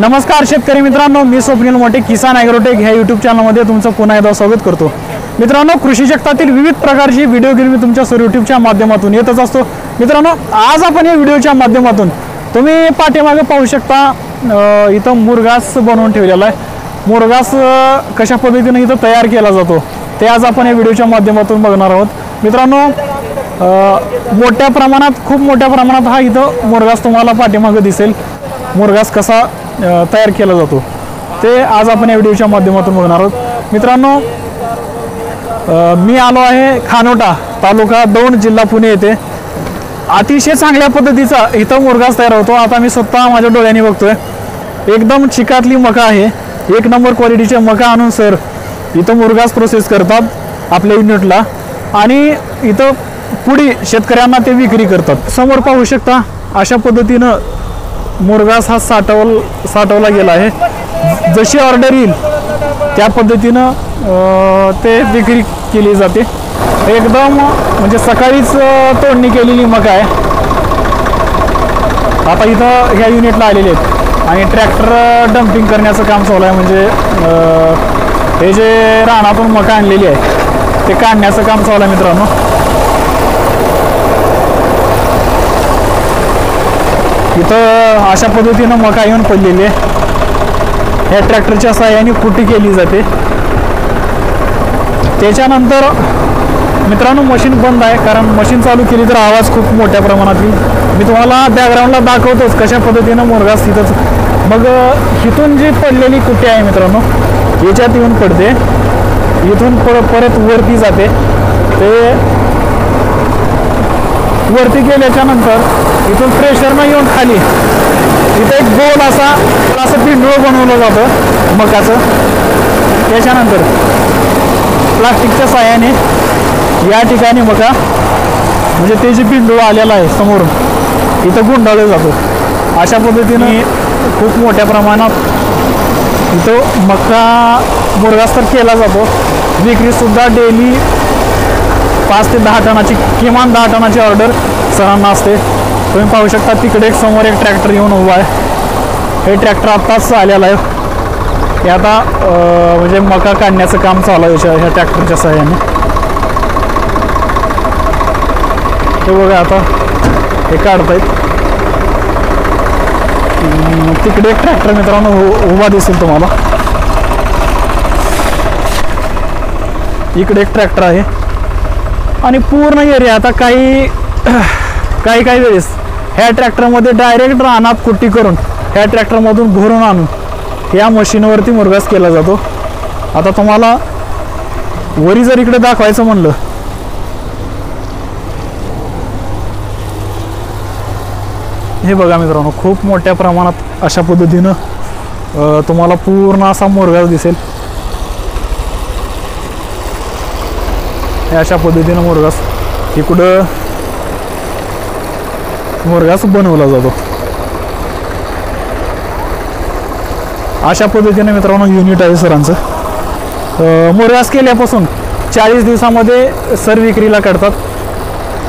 नमस्कार शेतकरी मित्रांनो मी स्वप्नील मोठे किसान ॲग्रोटेक ह्या यूट्यूब चॅनलमध्ये तुमचं पुन्हा एकदा स्वागत करतो. मित्रांनो कृषी जगतातील विविध प्रकारची व्हिडिओ गेम मी तुमच्या सर यूट्यूबच्या माध्यमातून येतच असतो. मित्रांनो आज आपण या व्हिडिओच्या माध्यमातून तुम्ही पाठीमागे पाहू शकता इथं मुरगास बनवून ठेवलेला आहे. मुरगास कशा पद्धतीनं इथं तयार केला जातो ते आज आपण या व्हिडिओच्या माध्यमातून बघणार आहोत. मित्रांनो मोठ्या प्रमाणात खूप मोठ्या प्रमाणात हा इथं मुरगास तुम्हाला पाठीमागं दिसेल. मुरगास कसा तयार केला जातो. ते आज आपण या व्हिडिओच्या माध्यमातून बघणार आहोत. मित्रांनो मी आलो आहे खानोटा तालुका दौंड जिल्हा पुणे येथे. अतिशय चांगल्या पद्धतीचा इथं मुरगास तयार होतो. आता मी स्वतः माझ्या डोळ्यांनी बघतोय. एकदम चिकातली मका आहे. एक नंबर क्वालिटीचे मका आणून सर इथं मुरगास प्रोसेस करतात आपल्या युनिटला आणि इथं पुढे शेतकऱ्यांना ते विक्री करतात. समोर पाहू शकता अशा पद्धतीनं मुरगास हा साठवल साठवला गेला आहे. जशी ऑर्डर येईल त्या पद्धतीनं ते विक्री केली जाते. एकदम म्हणजे सकाळीच तोडणी केलेली मका आहे. आता इथं ह्या युनिटला आलेले आहेत. आणि ट्रॅक्टर डम्पिंग करण्याचं काम चालू आहे. म्हणजे हे जे रानातून मका आणलेली आहे ते काढण्याचं काम चालू आहे मित्रांनो. इथं अशा पद्धतीनं मका येऊन पडलेली आहे. या ट्रॅक्टरच्या सहाय्याने कुटी केली जाते. त्याच्यानंतर मित्रांनो मशीन बंद आहे कारण मशीन चालू केली तर आवाज खूप मोठ्या प्रमाणात येईल मी तुम्हाला बॅकग्राऊंडला दाखवतोच कशा पद्धतीनं मुरगास तिथंच मग इथून जी पडलेली कुटी आहे मित्रांनो याच्यात येऊन पडते. इथून पर परत वरती जाते. ते वरती गेल्याच्यानंतर इथून प्रेशरनं येऊन खाली. इथं एक गोल असा असं पिंडूळ बनवलं जातं मकाचं. त्याच्यानंतर प्लास्टिकच्या साह्याने या ठिकाणी मका म्हणजे ते जे पिंडूळ आलेला आहे समोरून इथं गुंडाळलं जातो. अशा पद्धतीने खूप मोठ्या प्रमाणात इथं मका मुरगास तर केला जातो. विक्रीसुद्धा डेली पाच ते दहा टनाची किमान दहा टनाची ऑर्डर सरांना असते. तुम्ही पाहू शकता तिकडे एक समोर एक ट्रॅक्टर येऊन उभा आहे. हे ट्रॅक्टर आत्ताच आलेलं आहे. हे आता म्हणजे मका काढण्याचं काम चालू आहे ह्या ट्रॅक्टरच्या सहाय्याने. हे बघा आता हे काढतायत. तिकडे एक ट्रॅक्टर मित्रांनो उ- उभा दिसेल तुम्हाला. इकडे एक ट्रॅक्टर आहे. आणि पूर्ण एरिया आता काही काही काही वेळेस ह्या ट्रॅक्टरमध्ये डायरेक्ट रानात कुट्टी करून ह्या ट्रॅक्टरमधून भरून आणून या मशीनवरती मुरगास केला जातो. आता तुम्हाला वरी जर इकडे दाखवायचं म्हणलं हे बघा मित्रांनो खूप मोठ्या प्रमाणात अशा पद्धतीनं तुम्हाला पूर्ण असा मुरगास दिसेल. अशा पद्धतीनं मुरगास इकडं मुरगास बनवला जातो. अशा पद्धतीने मित्रांनो युनिट आहे सरांचं. मोरगास मुरगास केल्यापासून चाळीस दिवसामध्ये सर विक्रीला काढतात.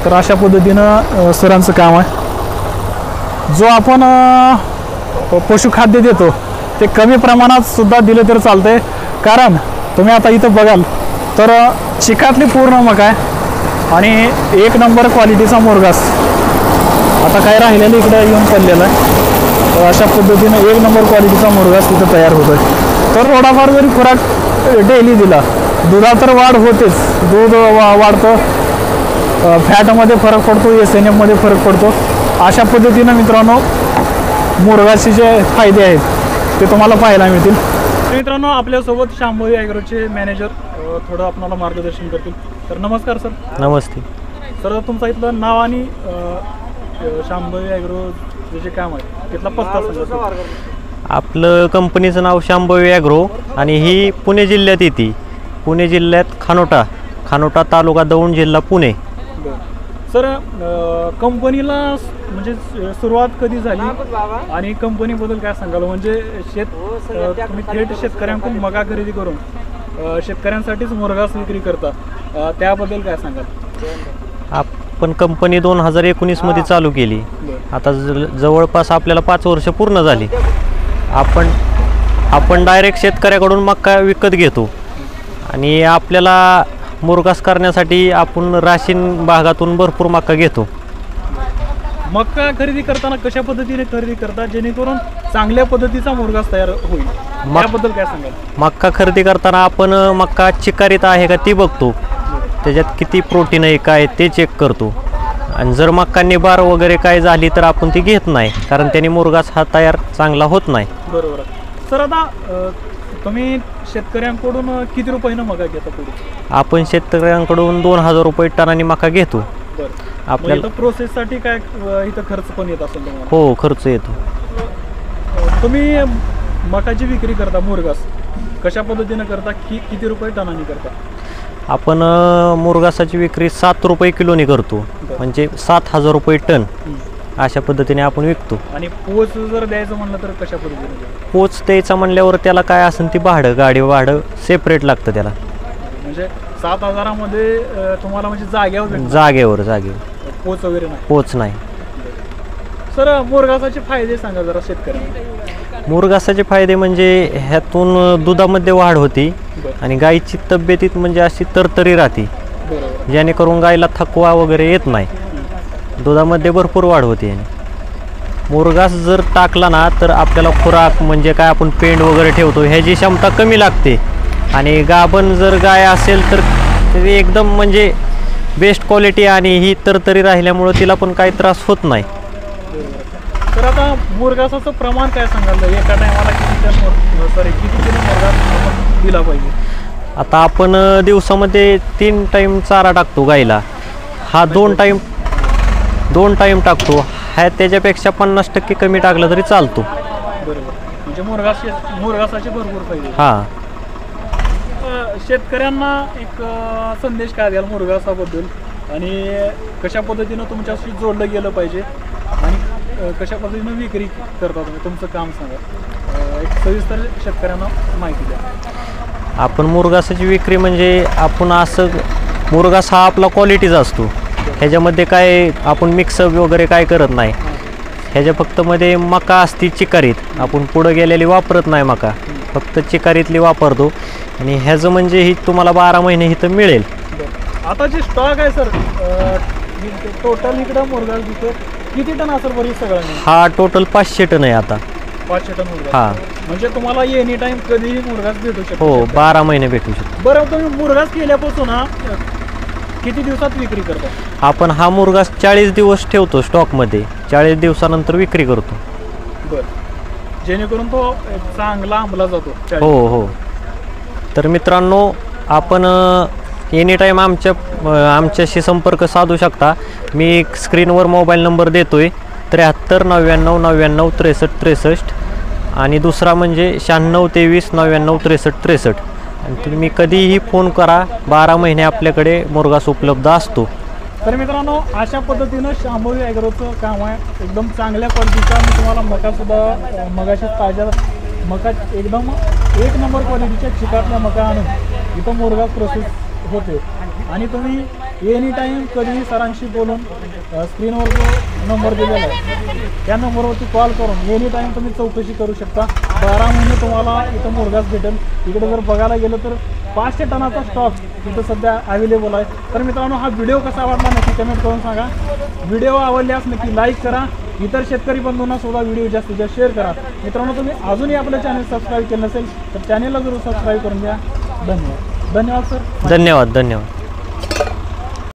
तर अशा पद्धतीनं सरांचं काम आहे. जो आपण पशुखाद्य देतो ते कमी प्रमाणात सुद्धा दिलं तर चालतंय. कारण तुम्ही आता इथं बघाल तर अं, चिकातली पूर्ण मग आहे आणि एक नंबर क्वालिटीचा मुरगास. आता काय राहिलेलं इकडे येऊन पडलेलं आहे. तर अशा पद्धतीनं एक नंबर क्वालिटीचा मुरगास तिथं तयार होतो आहे तर थोडाफार जरी खुराक डेली दिला दुधात तर वाढ होतेच. दूध वा वाढतं. फॅटमध्ये फरक पडतो एस एन एममध्ये फरक पडतो. अशा पद्धतीनं मित्रांनो मुरगाचे जे फायदे आहेत ते तुम्हाला पाहायला मिळतील. मित्रांनो आपल्यासोबत शांभवी ॲग्रोचे मॅनेजर थोडं आपल्याला मार्गदर्शन करतील. तर नमस्कार सर. नमस्ते. सर तुमचं इथलं नाव आणि शांभवी ॲग्रो जे जे काम आहे तिथला पत्ता. आपलं कंपनीचं नाव शांभवी ॲग्रो आणि ही पुणे जिल्ह्यात येते. पुणे जिल्ह्यात खानोटा खानोटा तालुका दौंड जिल्हा पुणे. सर कंपनीला म्हणजे सुरुवात कधी झाली? आणि कंपनीबद्दल काय सांगाल? म्हणजे शेत अं, तुम्ही थेट शेतकऱ्यांकडून मगा खरेदी करून शेतकऱ्यांसाठीच मुरगास विक्री करता. त्याबद्दल काय सांगाल? आपण कंपनी दोन हजार एकोणीसमध्ये चालू केली. आता ज- जवळपास आपल्याला पाच वर्ष पूर्ण झाली. आपण आपण डायरेक्ट शेतकऱ्याकडून मक्का विकत घेतो. आणि आपल्याला मुरगास करण्यासाठी आपण राशीन भागातून भरपूर मक्का घेतो. मक्का खरेदी करताना कशा पद्धतीने खरेदी करता? जेणेकरून चांगल्या पद्धतीचा मुरगास तयार होईल. त्याबद्दल काय सांगाल? मक्का खरेदी करताना आपण मक्का चिकारीत आहे का ती बघतो. त्याच्यात किती प्रोटीन आहे काय ते चेक करतो. आणि जर मक्का निबार वगैरे काय झाली तर आपण ती घेत नाही कारण त्याने मुरगास हा तयार चांगला होत नाही. बरोबर. सर आता तुम्ही शेतकऱ्यांकडून किती रुपयानं मका घेता पुढे? आपण शेतकऱ्यांकडून दोन हजार रुपये टनाने मका घेतो. बरं. मग आपल्याला इथं प्रोसेससाठी काय अ, इथं खर्च पण येत असेल तुम्हाला? हो खर्च येतो. अ, तुम्ही मकाची विक्री करता मुरगास. कशा पद्धतीनं करता? कि किती रुपये टनाने करता? आपण अ, मुरगासाची विक्री सात रुपये किलोनी करतो. म्हणजे सात हजार रुपये टन. अशा पद्धतीने आपण विकतो. आणि पोच जर द्यायचं म्हणलं तर कशा पद्धतीने? पोच द्यायचा म्हणल्यावर त्याला काय असेल ती भाडं गाडी भाडं सेपरेट लागतं त्याला. म्हणजे सात हजारामध्ये अ, तुम्हाला म्हणजे जाग्यावर भेटणार जागेवर जागेवर. पोच वगैरे नाही. पोच नाही. सर मुरगासाचे फायदे सांगा जरा शेतकऱ्यांना. मुरगासाचे फायदे म्हणजे ह्यातून दुधामध्ये वाढ होती बरं. आणि गाईची तब्येतीत म्हणजे अशी तरतरी राहते. बरोबर. जेणेकरून गाईला थकवा वगैरे येत नाही. दुधामध्ये भरपूर वाढ होते. याने मुरगास जर टाकला ना तर आपल्याला खुराक म्हणजे काय आपण पेंड वगैरे ठेवतो ह्याची क्षमता कमी लागते. आणि गाभण जर गाय असेल तर ते एकदम म्हणजे बेस्ट क्वालिटी आणि ही तरतरी राहिल्यामुळं तिला पण काही त्रास होत नाही. तर आता मुरगासाचं प्रमाण काय सांगाल? एका टायमाला किती टन सॉरी किती किलो मुरगास आपण दिला पाहिजे? आता आपण दिवसामध्ये तीन टाईम चारा टाकतो गाईला हा दोन टाईम दोन टाईम टाकतो. ह्या त्याच्यापेक्षा पन्नास टक्के कमी टाकला तरी चालतो. बरोबर. म्हणजे मुरगास मुरगासाचे भरपूर फायदे हां. अ, शेतकऱ्यांना एक अ, संदेश काय द्याल मुरगासाबद्दल आणि कशा पद्धतीनं तुमच्याशी जोडलं गेलं पाहिजे? आणि अ, कशा पद्धतीनं विक्री करता तुम्ही? तुमचं काम सांगा. अ, एक सविस्तर शेतकऱ्यांना माहिती द्या. आपण मुरगासाची विक्री म्हणजे आपण असं मुरगास हा आपला क्वालिटीचा असतो. ह्याच्यामध्ये काय आपण मिक्सअप वगैरे काय करत नाही. ह्याच्या फक्त मध्ये मका असती चिकारीत. आपण पुढं गेलेली वापरत नाही मका. फक्त चिकारीतली वापरतो. आणि ह्याचं म्हणजे ही तुम्हाला बारा महिने इथं मिळेल. आता जे स्टॉक आहे सर टोटल इकडं मुरगास दिसतो किती टन असेल बरी सगळ्यांनी हा टोटल पाचशे टन आहे आता. पाचशे टन हा. म्हणजे तुम्हाला एनी टाइम कधीही मुरगास भेटू शकतो. हो बारा महिने भेटू शकतो. बरं तुम्ही मुरगास केल्यापासून हा किती दिवसात विक्री करता? आपण हा मुरगास चाळीस दिवस ठेवतो स्टॉकमध्ये. चाळीस दिवसानंतर विक्री करतो. बरं. जेणेकरून तो एक चांगला अंमला जातो चाळीस. हो हो. तर मित्रांनो आपण एनी टाईम आमच्या अ, आमच्याशी संपर्क साधू शकता. मी स्क्रीनवर मोबाईल नंबर देतो आहे त्र्याहत्तर नव्याण्णव नव्याण्णव त्रेसष्ट त्रेसष्ट. आणि दुसरा म्हणजे शहाण्णव तेवीस नव्याण्णव त्रेसष्ट त्रेसष्ट. आणि तुम्ही कधीही फोन करा बारा महिने आपल्याकडे मुरगास उपलब्ध असतो. तर मित्रांनो अशा पद्धतीनं शांभवी ॲग्रोचं काम आहे. एकदम चांगल्या क्वालिटीचा मी तुम्हाला मकासुद्धा मगाशी ताज्या मका एकदम एक नंबर क्वालिटीच्या चिकातल्या मका आणून इथं मुरगा प्रोसेस होते आणि तुम्ही एनी टाईम कधीही सरांशी बोलून स्क्रीनवर जो नंबर दिलेला आहे त्या नंबरवरती कॉल करून एनी टाईम तुम्ही चौकशी करू शकता. बारा महिने तुम्हाला इथं मुरगास भेटेल. इकडे जर बघायला गेलं तर पाचशे टनाचा स्टॉक इथं सध्या अवेलेबल आहे. तर मित्रांनो हा व्हिडिओ कसा वाटला नक्की कमेंट करून सांगा. व्हिडिओ आवडल्यास नक्की लाईक करा. इतर शेतकरी बंधूंना सुद्धा व्हिडिओ जास्तीत जास्त शेअर करा. मित्रांनो तुम्ही अजूनही आपलं चॅनल सबस्क्राईब केलं नसेल तर चॅनेलला जरूर सबस्क्राईब करून घ्या. धन्यवाद. धन्यवाद सर धन्यवाद धन्यवाद.